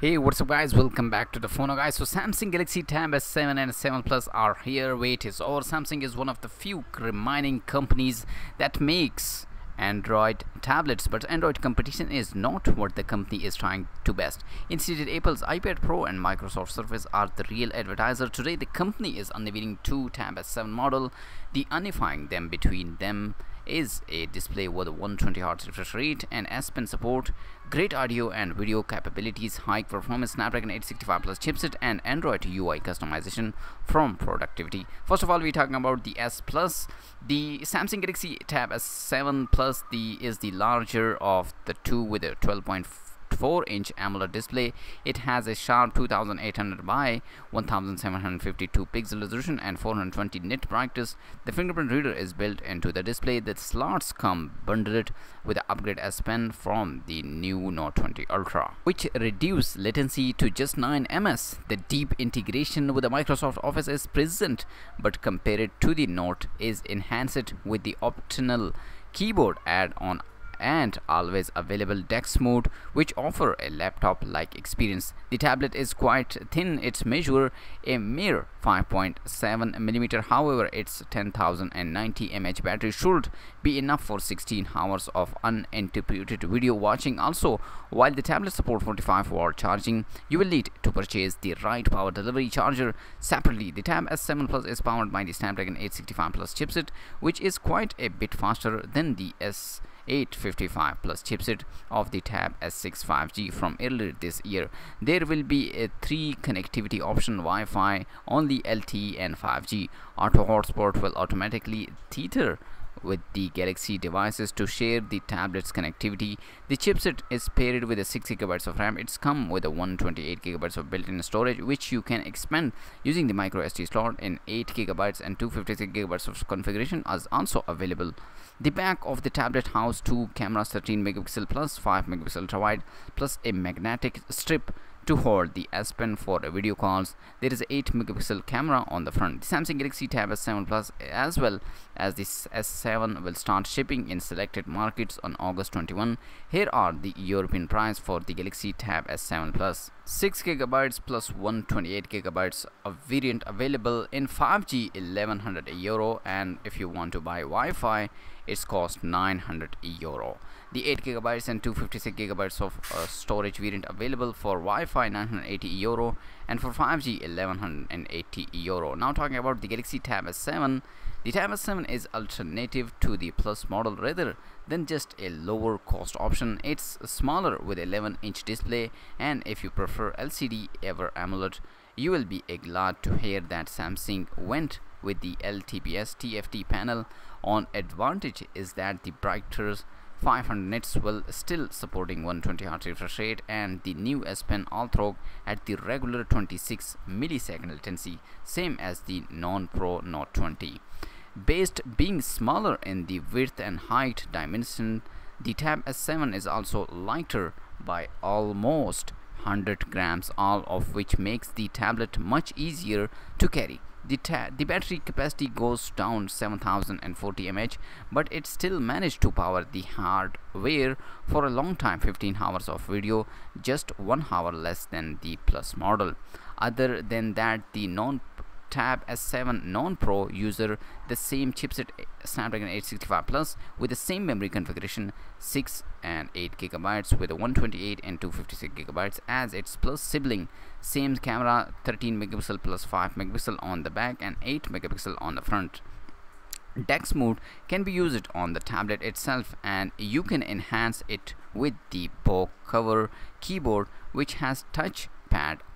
Hey what's up guys? Welcome back to the phone now guys. So Samsung Galaxy Tab S7 and S7 Plus are here. Wait is over Samsung is one of the few remaining companies that makes Android tablets. But Android competition is not what the company is trying to best. Instead Apple's iPad Pro and Microsoft Surface are the real advertiser. Today the company is unveiling two Tab S7 model. The unifying them between them is a display with 120 Hz refresh rate and S Pen support, great audio and video capabilities, high performance Snapdragon 865 Plus chipset and Android UI customization from productivity. First of all, we're talking about the S Plus. The Samsung Galaxy Tab S7 Plus the is the larger of the two with a 12.4 4 inch AMOLED display. It has a sharp 2800 by 1752 pixel resolution and 420 nit brightness. The fingerprint reader is built into the display. The slots come bundled with the upgrade S Pen from the new Note 20 Ultra, which reduce latency to just 9 ms. The deep integration with the Microsoft Office is present, but compared to the Note is enhanced with the optional keyboard add-on and always available DeX mode which offer a laptop like experience. The tablet is quite thin, its measure a mere 5.7 millimeter. However, its 10,090 mAh battery should be enough for 16 hours of uninterrupted video watching. Also, while the tablet support 45 watt charging, you will need to purchase the right power delivery charger separately. The Tab S7 Plus is powered by the Snapdragon 865 Plus chipset, which is quite a bit faster than the S 855 plus chipset of the Tab S6 5G from earlier this year. There will be a three connectivity option Wi-Fi only LTE and 5G. Auto hotspot will automatically tether with the Galaxy devices to share the tablet's connectivity. The chipset is paired with a 6 GB of RAM. It's come with a 128 GB of built-in storage which you can expand using the micro SD slot in 8 GB and 256 GB of configuration is also available. The back of the tablet house two cameras 13 megapixel plus 5 megapixel ultra wide plus a magnetic strip to hold the S Pen for video calls. There is an 8 megapixel camera on the front. The Samsung Galaxy Tab S7 Plus as well as this S7 will start shipping in selected markets on August 21. Here are the European price for the Galaxy Tab S7 Plus. 6 gigabytes plus 128 gigabytes of variant available in 5G 1100 euro and if you want to buy Wi-Fi it's cost 900 euro the 8 gigabytes and 256 gigabytes of uh, storage variant available for Wi-Fi 980 euro and for 5G 1180 euro. Now talking about the Galaxy Tab S7, the Tab S7 is alternative to the Plus model rather than just a lower cost option. It's smaller with 11 inch display and if you prefer LCD ever AMOLED, you will be glad to hear that Samsung went with the LTPS TFT panel on advantage is that the brighter 500 nits will still supporting 120 Hz refresh rate and the new S Pen Ultra at the regular 26 millisecond latency same as the non-pro Note 20 based being smaller in the width and height dimension the Tab S7 is also lighter by almost 100 grams all of which makes the tablet much easier to carry the, the battery capacity goes down 7040 mAh but it still managed to power the hardware for a long time 15 hours of video just one hour less than the plus model. Other than that the non Tab S7 non-Pro user the same chipset eh, Snapdragon 865 Plus with the same memory configuration 6 and 8 gigabytes with a 128 and 256 gigabytes as its plus sibling. Same camera 13 megapixel plus 5 megapixel on the back and 8 megapixel on the front. DeX mode can be used on the tablet itself and you can enhance it with the bow cover keyboard which has touch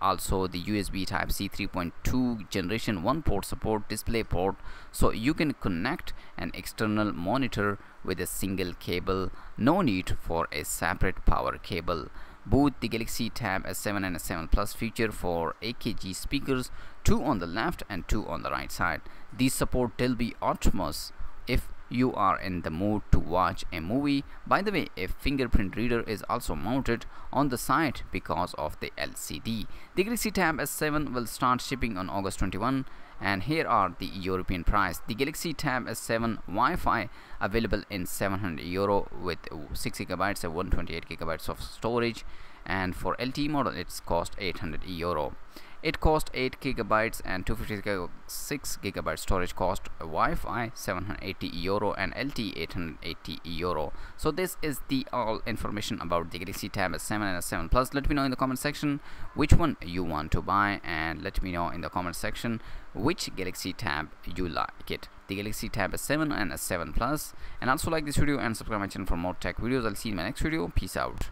also the USB type C 3.2 generation 1 port support display port so you can connect an external monitor with a single cable. No need for a separate power cable. Both the Galaxy Tab S7 and S7 Plus feature for AKG speakers two on the left and two on the right side. These support Dolby Atmos if you are in the mood to watch a movie. By the way, a fingerprint reader is also mounted on the side because of the LCD. The Galaxy Tab S7 will start shipping on August 21 and here are the European price. The Galaxy Tab S7 Wi-Fi available in 700 euro with 6 gigabytes and 128 gigabytes of storage and for LTE model it's cost 800 euro it cost 8 gigabytes and 256 gigabyte storage cost Wi-Fi 780 euro and LTE 880 euro. So this is the all information about the Galaxy Tab S7 and S7 Plus. Let me know in the comment section which one you want to buy and let me know in the comment section which Galaxy Tab you like it. The Galaxy Tab S7 and S7 Plus. And also like this video and subscribe my channel for more tech videos. I'll see you in my next video. Peace out